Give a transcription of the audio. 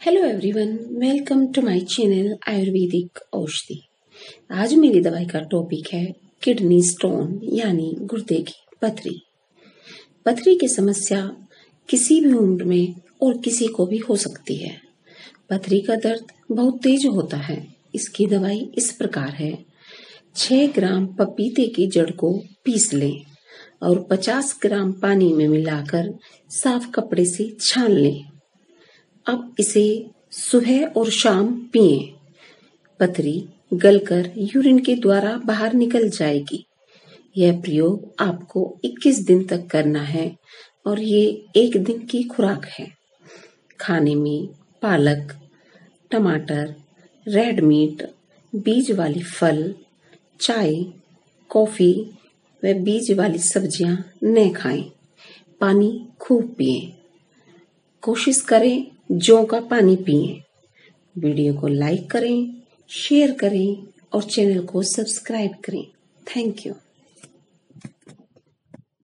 Hello everyone welcome to my channel ayurvedic औषधि आज मेरी दवाई का टॉपिक है किडनी स्टोन यानी गुर्दे की पथरी। पथरी की समस्या किसी भी उम्र में और किसी को भी हो सकती है। पथरी का दर्द बहुत तेज होता है। इसकी दवाई इस प्रकार है। छह ग्राम पपीते की जड़ को पीस लें और 50 ग्राम पानी में मिलाकर साफ़ कपड़े से छान लें। अब इसे सुबह और शाम पिए। पथरी गलकर यूरिन के द्वारा बाहर निकल जाएगी। यह प्रयोग आपको 21 दिन तक करना है और ये एक दिन की खुराक है। खाने में पालक, टमाटर, रेड मीट, बीज वाली फल, चाय, कॉफ़ी व बीज वाली सब्ज़ियाँ न खाएँ। पानी खूब पिए। कोशिश करें जौ का पानी पिए। वीडियो को लाइक करें, शेयर करें और चैनल को सब्सक्राइब करें। Thank you.